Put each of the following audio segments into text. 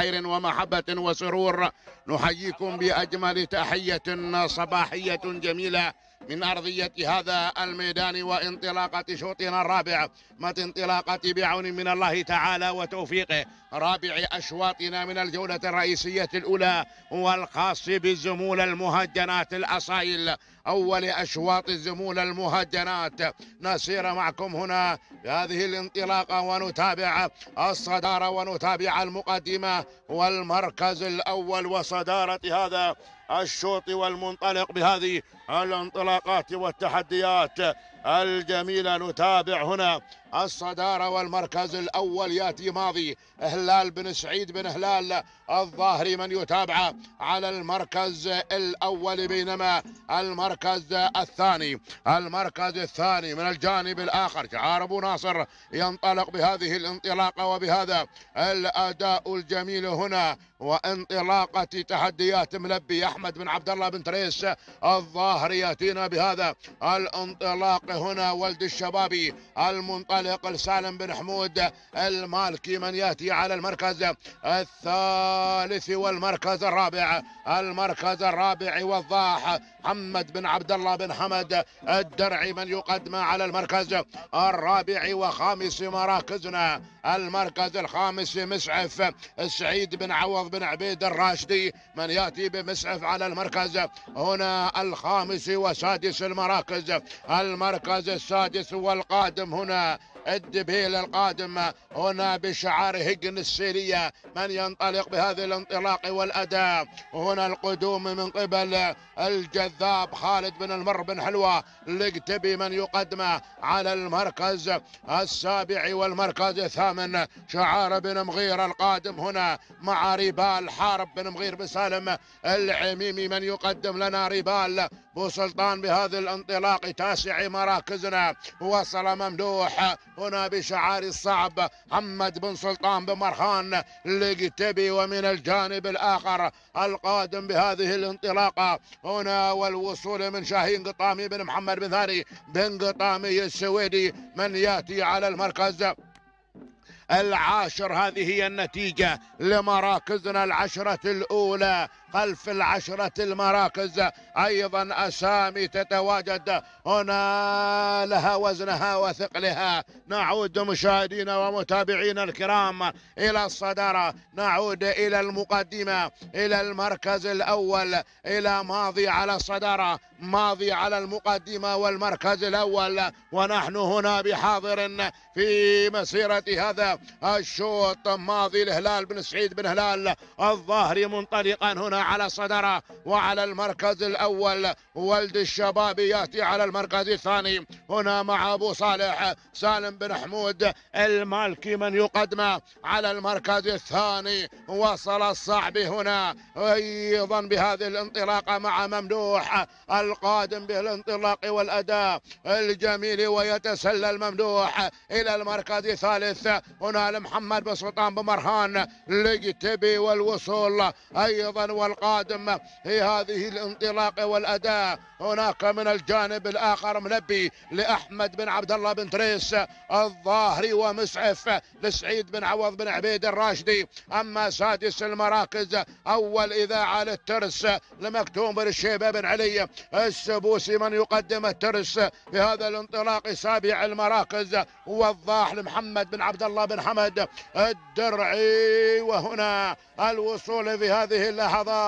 خير ومحبة وسرور. نحييكم بأجمل تحية صباحية جميلة من أرضية هذا الميدان وانطلاقة شوطنا الرابع. مت انطلاقة بعون من الله تعالى وتوفيقه. رابع أشواطنا من الجولة الرئيسية الأولى والخاص بالزمول المهجنات الأصايل. أول أشواط الزمول المهجنات. نسير معكم هنا بهذه الانطلاقة ونتابع الصدارة ونتابع المقدمة. والمركز الأول وصدارة هذا الشوط والمنطلق بهذه الانطلاقات والتحديات. الجميلة نتابع هنا الصدارة والمركز الأول يأتي ماضي. هلال بن سعيد بن هلال الظاهري من يتابع على المركز الأول بينما المركز الثاني. المركز الثاني من الجانب الآخر شعار أبو ناصر ينطلق بهذه الانطلاقة وبهذا الأداء الجميل هنا. وانطلاقة تحديات ملبي أحمد بن عبد الله بن تريس الظاهري يأتينا بهذا الانطلاق هنا ولد الشبابي المنطلق لسالم بن حمود المالكي من يأتي على المركز الثالث والمركز الرابع. المركز الرابع وضاح محمد بن عبد الله بن حمد الدرعي من يقدم على المركز الرابع وخامس مراكزنا. المركز الخامس مسعف سعيد بن عوض بن عبيد الراشدي من يأتي بمسعف على المركز. هنا الخامس وسادس المراكز. المركز السادس والقادم هنا الدبيل القادم هنا بشعار هجن السيرية من ينطلق بهذه الانطلاق والأداء. هنا القدوم من قبل الجذاب خالد بن المر بن حلوة الكتبي من يقدم على المركز السابع والمركز الثامن. شعار بن مغير القادم هنا مع ريبال حارب بن مغير بسالم العميمي من يقدم لنا ريبال بو سلطان بهذا الانطلاق. تاسع مراكزنا. وصل ممدوح هنا بشعار الصعب محمد بن سلطان بن مرخان الكتبي ومن الجانب الآخر القادم بهذه الانطلاقة. هنا والوصول من شاهين قطامي بن محمد بن ثاني بن قطامي السويدي من يأتي على المركز. العاشر هذه هي النتيجة لمراكزنا العشرة الأولى. خلف العشرة المراكز. أيضا أسامي تتواجد. هنا لها وزنها وثقلها. نعود مشاهدينا ومتابعينا الكرام إلى الصدارة. نعود إلى المقدمة إلى المركز الأول إلى ماضي على الصدارة. ماضي على المقدمة والمركز الأول. ونحن هنا بحاضر في مسيرة هذا الشوط. ماضي الهلال بن سعيد بن هلال. الظاهري منطلقا هنا على الصدارة وعلى المركز الأول. ولد الشباب يأتي على المركز الثاني. هنا مع أبو صالح سالم بن حمود المالكي من يقدم على المركز الثاني. وصل الصعب هنا. أيضا بهذه الانطلاقة مع ممدوح القادم بالانطلاق والأداء الجميل ويتسلل ممدوح إلى المركز الثالث. هنا لمحمد بن سلطان بن مرهان لقتبي والوصول. أيضا والقادم في هذه الانطلاق والأداء. هناك من الجانب الآخر ملبي لأحمد بن عبد الله بن تريس الظاهري ومسعف لسعيد بن عوض بن عبيد الراشدي. أما سادس المراكز أول إذاعة للترس لمكتوم بن الشيبة بن علي. السبوسي من يقدم الترس في هذا الانطلاق سابع المراكز وضاح لمحمد بن عبد الله بن حمد الدرعي. وهنا الوصول في هذه اللحظات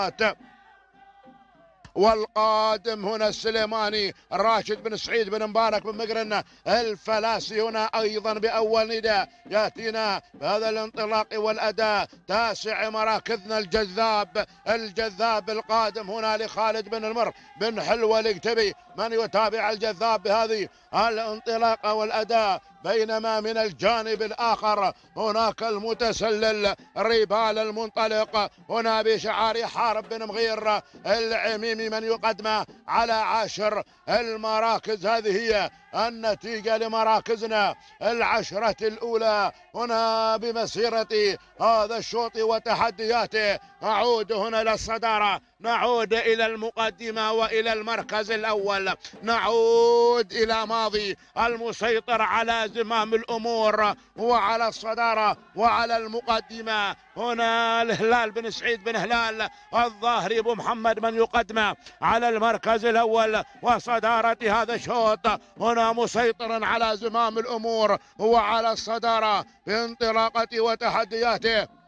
والقادم هنا السليماني راشد بن سعيد بن مبارك بن مقرن الفلاسي هنا أيضا بأول نداء. يأتينا بهذا الانطلاق والأداء. تاسع مراكزنا الجذاب الجذاب القادم هنا لخالد بن المر بن حلوة القتبي من يتابع الجذاب بهذه الانطلاقة والأداء بينما من الجانب الآخر هناك المتسلل ريبال المنطلق هنا بشعار حارب بن مغير العميمي من يقدم على عاشر المراكز. هذه هي النتيجة لمراكزنا العشرة الأولى. هنا بمسيرة هذا الشوط وتحدياته. نعود هنا للصدارة نعود إلى المقدمة وإلى المركز الأول. نعود إلى ماضي. المسيطر على زمام الأمور. وعلى الصدارة. وعلى المقدمة. هنا الهلال بن سعيد بن هلال الظاهري أبو محمد من يقدمه على المركز الأول وصدارة هذا الشوط. هنا مسيطرا على زمام الأمور وعلى الصدارة بانطلاقة وتحدياته.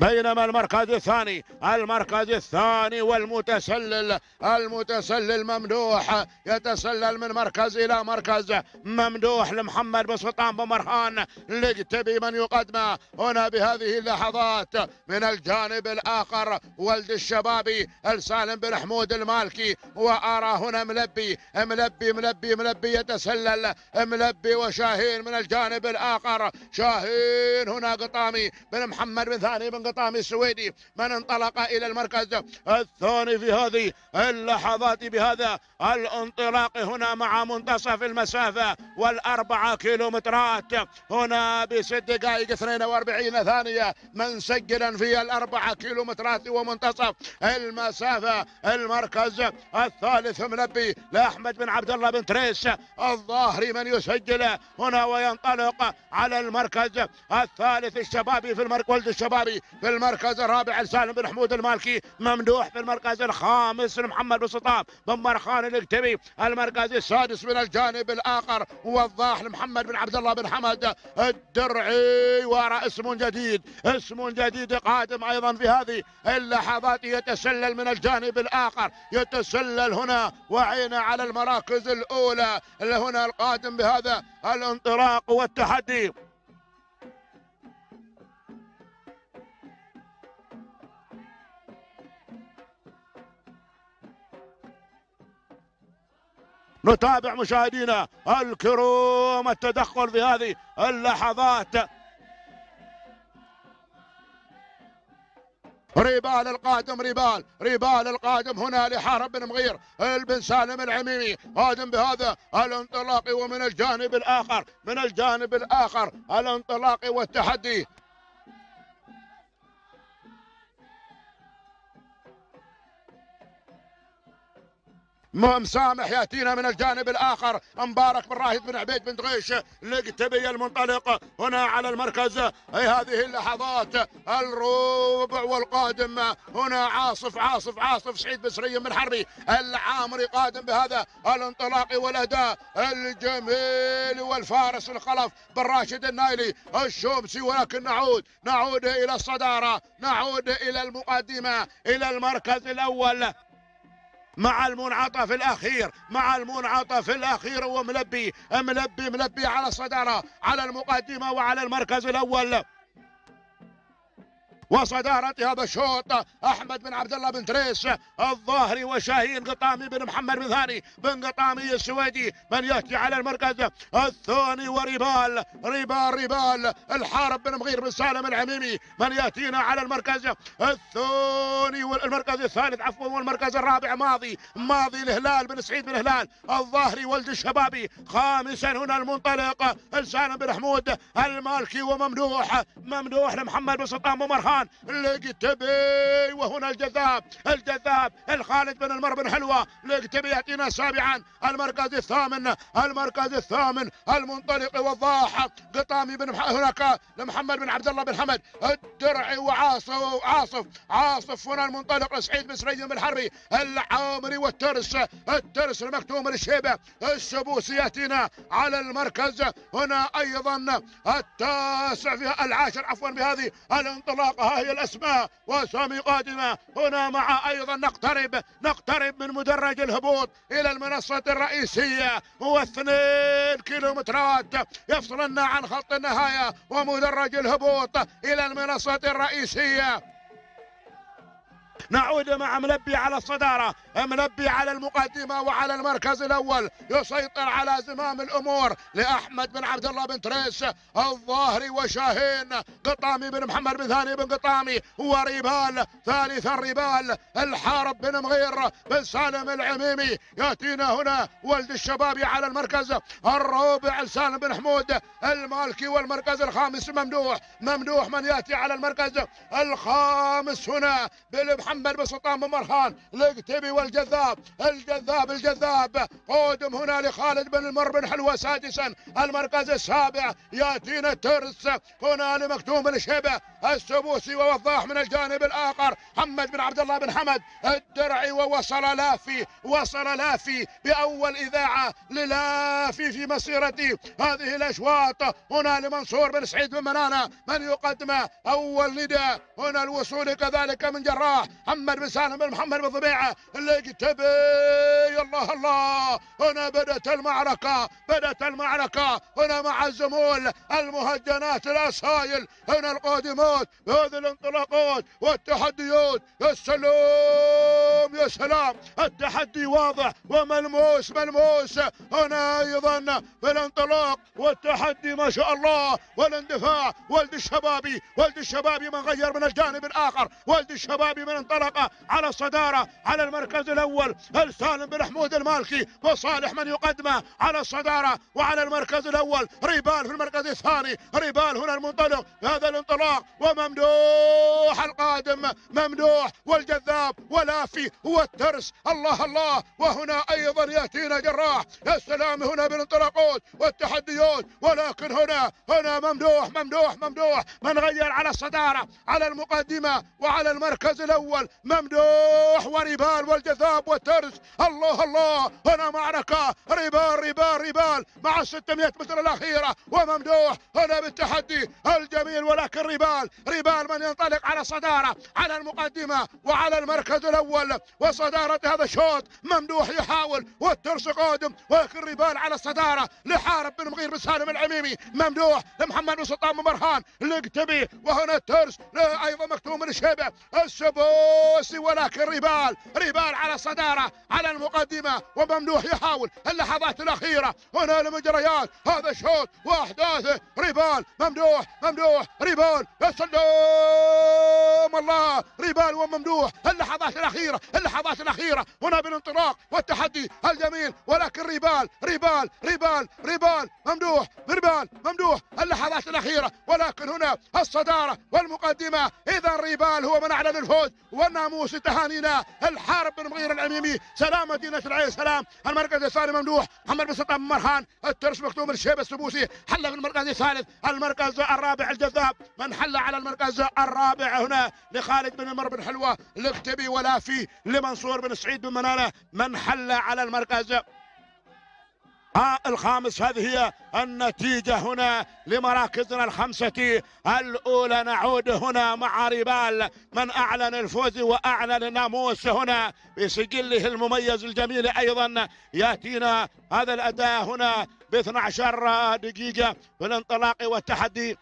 بينما المركز الثاني المركز الثاني والمتسلل المتسلل ممدوح يتسلل من مركز إلى مركز ممدوح لمحمد بن سلطان بن مرهان لقتبي من يقدمه هنا بهذه اللحظات من الجانب الآخر ولد الشبابي السالم بن حمود المالكي وأرى هنا ملبي ملبي ملبي ملبي يتسلل ملبي وشاهين من الجانب الآخر. شاهين هنا قطامي بن محمد بن ثاني بن قطام السويدي من انطلق إلى المركز الثاني في هذه اللحظات بهذا الانطلاق هنا مع منتصف المسافة والأربعة كيلومترات. هنا بست دقائق 42 ثانية. من سجلا في الأربعة كيلومترات ومنتصف المسافة. المركز الثالث ملبي لأحمد بن عبد الله بن تريس الظاهري من يسجل هنا وينطلق على المركز الثالث الشبابي في المركز ولد الشبابي في المركز الرابع لسالم بن حمود المالكي ممدوح في المركز الخامس محمد بن سلطان بن مرخان الكتبي المركز السادس من الجانب الآخر وضاح لمحمد بن عبد الله بن حمد الدرعي وراء اسم جديد اسم جديد قادم أيضا في هذه اللحظات يتسلل من الجانب الآخر يتسلل هنا وعين على المراكز الأولى هنا القادم بهذا الانطلاق والتحدي. نتابع مشاهدينا الكرام التدخل في هذه اللحظات. ريبال القادم ريبال ريبال القادم هنا لحارب بن مغير بن سالم العميمي قادم بهذا الانطلاق ومن الجانب الآخر من الجانب الآخر الانطلاق والتحدي. مسامح يأتينا من الجانب الآخر. مبارك بن راشد بن عبيد بن دغيش. لقتبي المنطلق هنا على المركز. أي هذه اللحظات الربع والقادم. هنا عاصف عاصف عاصف سعيد بن بن حربي. العامري قادم بهذا الانطلاق والأداء الجميل والفارس الخلف بن راشد النايلي الشومسي ولكن نعود نعود إلى الصدارة نعود إلى المقدمة إلى المركز الأول. مع المنعطف الأخير مع المنعطف الأخير. وملبي ملبي ملبي على الصدارة على المقدمة وعلى المركز الأول. وصدارة هذا الشوط أحمد بن عبد الله بن تريس الظاهري وشاهين قطامي بن محمد بن ثاني بن قطامي السويدي من يأتي على المركز الثاني وريبال ريبال ريبال. لحارب بن مغير بن سالم العميمي من يأتينا على المركز الثاني والمركز الثالث عفوا والمركز الرابع ماضي ماضي الهلال بن سعيد بن هلال الظاهري ولد الشبابي. خامسا هنا المنطلق السالم بن حمود المالكي وممدوح ممدوح لمحمد بن سلطان بن الرحمن لقتبي وهنا الجذاب الجذاب الخالد بن المر بن حلوة لقتبي يأتينا سابعا المركز الثامن المركز الثامن المنطلق والضاح قطامي بن هناك لمحمد بن عبد الله بن حمد الدرعي وعاصف عاصف عاصف هنا المنطلق لسعيد بن سري بن حربي العامري والترس الترس المكتوم للشيبة السبوسي يأتينا على المركز هنا أيضا التاسع فيها العاشر عفوا بهذه الانطلاقة. هي الأسماء وأسامي قادمة هنا مع أيضا نقترب نقترب من مدرج الهبوط إلى المنصة الرئيسية. واثنين كيلومترات يفصلنا عن خط النهاية ومدرج الهبوط إلى المنصة الرئيسية. نعود مع ملبي على الصدارة. ملبي على المقدمة وعلى المركز الأول. يسيطر على زمام الأمور لأحمد بن عبد الله بن تريس الظاهري وشاهين. قطامي بن محمد بن ثاني بن قطامي وريبال. ثالث الريبال. الحارب بن مغير بن سالم العميمي. يأتينا هنا ولد الشبابي على المركز الرابع سالم بن حمود المالكي والمركز الخامس ممدوح. ممدوح من يأتي على المركز الخامس هنا لمحمد بن سلطان بن مرخان الكتبي والجذاب الجذاب الجذاب. قادم هنا لخالد بن المر بن حلوة سادسا المركز السابع. يأتينا ترس هنا لمكتوم الشبه السبوسي ووضاح من الجانب الآخر. محمد بن عبد الله بن حمد الدرعي ووصل لافي وصل لافي بأول إذاعة للافي في مسيرتي. هذه الأشواط هنا لمنصور بن سعيد بن منانة من يقدم أول نداء. هنا الوصول كذلك من جراح محمد بن سالم بن محمد بن ضبيعه اللي كتبي الله الله هنا بدأت المعركة بدأت المعركة هنا مع الزمول المهجنات الأسايل هنا القادمات هذه الانطلاقات والتحديات. يا سلام يا سلام التحدي واضح وملموس ملموس. هنا أيضا في الانطلاق والتحدي ما شاء الله والاندفاع ولد الشبابي ولد الشبابي من غير من الجانب الآخر ولد الشبابي من انطلق على الصدارة على المركز الأول السالم بن حمود المالكي وصالح من يقدمه على الصدارة وعلى المركز الأول ريبال في المركز الثاني ريبال هنا المنطلق هذا الانطلاق وممدوح القادم ممدوح والجذاب ولافي والترس الله الله وهنا أيضا يأتينا جراح يا سلام هنا بالانطلاقات والتحديات ولكن هنا هنا ممدوح ممدوح ممدوح من غير على الصدارة على المقدمة وعلى المركز الأول ممدوح وريبال والجذاب والترس. الله الله هنا معركة. ريبال ريبال ريبال. مع 600 متر الأخيرة. وممدوح هنا بالتحدي الجميل. ولكن ريبال ريبال من ينطلق على صدارة على المقدمة وعلى المركز الأول. وصدارة هذا الشوط. ممدوح يحاول والترس قادم. ولكن ريبال على الصداره لحارب بن مغير بن سالم العميمي. ممدوح لمحمد بن سلطان بن مرخان الكتبي. وهنا الترس أيضا مكتوم الشبه. السبوسي ولكن ريبال ريبال على الصداره على المقدمة وممدوح يحاول اللحظات الأخيرة. هنا المجريات هذا الشوط واحداثه ريبال ممدوح ممدوح ريبال يا سلام الله ريبال وممدوح. اللحظات الأخيرة اللحظات الأخيرة. هنا بالانطلاق والتحدي الجميل. ولكن ريبال ريبال ريبال ريبال ممدوح ريبال ممدوح. اللحظات الأخيرة. ولكن هنا الصدارة والمقدمة. إذا ريبال هو من أعلن الفوز والناموس تهانينا. الحارب بن مغير العميمي. سلام مدينة العين سلام. المركز الثاني ممدوح. محمد بن سلطان مرهان. الترس مكتوم الشيب السبوسي. حل في المركز الثالث. المركز الرابع الجذاب. من حل على المركز الرابع هنا؟ لخالد بن مر بن حلوة لقتبي ولافي لمنصور بن سعيد بن منانة من حل على المركز. الخامس هذه هي النتيجة هنا لمراكزنا الخمسة. الأولى نعود هنا مع ريبال من أعلن الفوز وأعلن الناموس هنا بسجله المميز الجميل أيضا. يأتينا هذا الأداء هنا ب 12 دقيقة في الانطلاق والتحدي.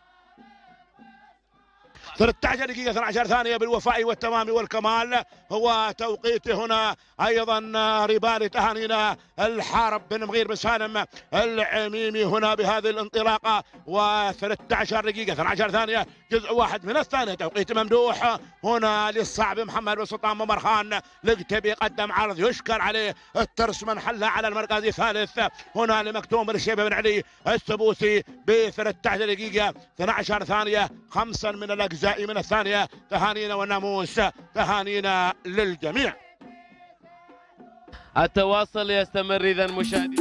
13 دقيقة 12 ثانية بالوفاء والتمام والكمال. هو توقيت هنا أيضا ربال تهانينا الحارب بن مغير بن سالم العميمي هنا بهذه الانطلاقة. و13 دقيقة 12 ثانية جزء واحد من الثانية. توقيت ممدوح هنا للصعب محمد بن سلطان بن لقتبي قدم عرض يشكر عليه. الترس من حل على المركز الثالث. هنا لمكتوم الشيبة بن علي السبوسي ب 13 دقيقة 12 ثانية خمسا من الأجزاء. الأجزاء من الثانية تهانينا والناموس تهانينا للجميع. التواصل يستمر إذا مشاهدين